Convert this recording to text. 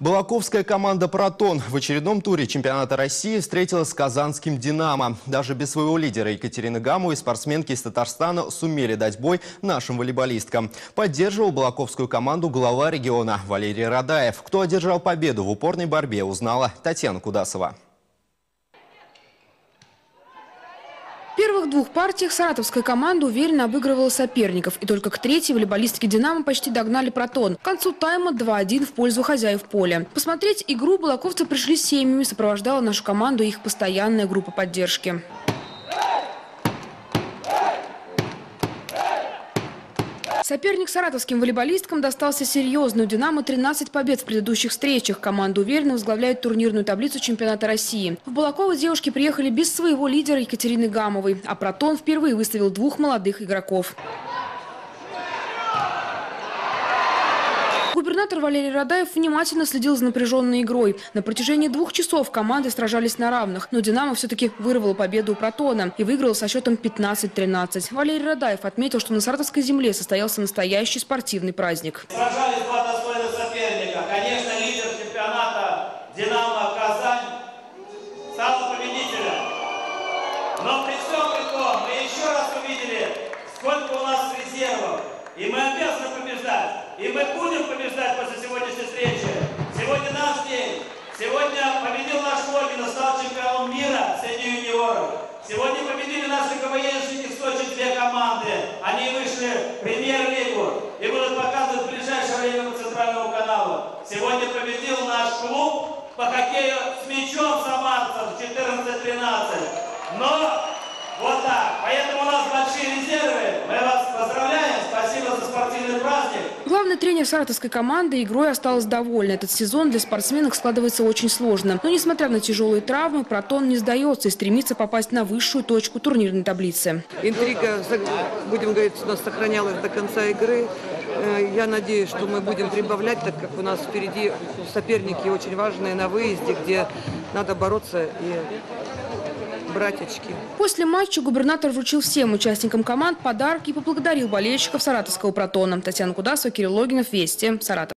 Балаковская команда «Протон» в очередном туре чемпионата России встретилась с казанским «Динамо». Даже без своего лидера Екатерины Гаму и спортсменки из Татарстана сумели дать бой нашим волейболисткам. Поддерживал Балаковскую команду глава региона Валерий Радаев. Кто одержал победу в упорной борьбе, узнала Татьяна Кудасова. В первых двух партиях саратовская команда уверенно обыгрывала соперников. И только к третьей волейболистки «Динамо» почти догнали «Протон». К концу тайма 2-1 в пользу хозяев поля. Посмотреть игру балаковцы пришли семьями. Сопровождала нашу команду их постоянная группа поддержки. Соперник саратовским волейболисткам достался серьезный. У «Динамо» 13 побед в предыдущих встречах. Команда уверенно возглавляет турнирную таблицу чемпионата России. В Балаково девушки приехали без своего лидера Екатерины Гамовой. А «Протон» впервые выставил двух молодых игроков. Губернатор Валерий Радаев внимательно следил за напряженной игрой. На протяжении двух часов команды сражались на равных, но «Динамо» все-таки вырвало победу у «Протона» и выиграл со счетом 15-13. Валерий Радаев отметил, что на Саратовской земле состоялся настоящий спортивный праздник. Сражались два достойных соперника. Конечно, лидер чемпионата «Динамо» Казань стал победителем. Но при всем при мы еще раз увидели, сколько у нас резервов. И мы обязаны побеждать. И мы будем побеждать после сегодняшней встречи. Сегодня наш день. Сегодня победил наш Ольгин, стал чемпионом мира среди юниоров. Сегодня победили наши КВНщики в Сочи две команды. Они вышли в премьер-лигу и будут показывать в ближайшее время по центральному каналу. Сегодня победил наш клуб по хоккею с мячом самарцев 14-13. Но вот так. Поэтому у нас большие резервы. Мы вас поздравляем. Спасибо за праздник. Главный тренер саратовской команды игрой осталась довольна. Этот сезон для спортсменок складывается очень сложно. Но несмотря на тяжелые травмы, «Протон» не сдается и стремится попасть на высшую точку турнирной таблицы. Интрига, будем говорить, у нас сохранялась до конца игры. Э, я надеюсь, что мы будем прибавлять, так как у нас впереди соперники очень важные на выезде, где надо бороться и брать очки. После матча губернатор вручил всем участникам команд подарки и поблагодарил болельщиков саратовского «Протона». Татьяна Кудасова, Кирилл Логинов, Вести, Саратов.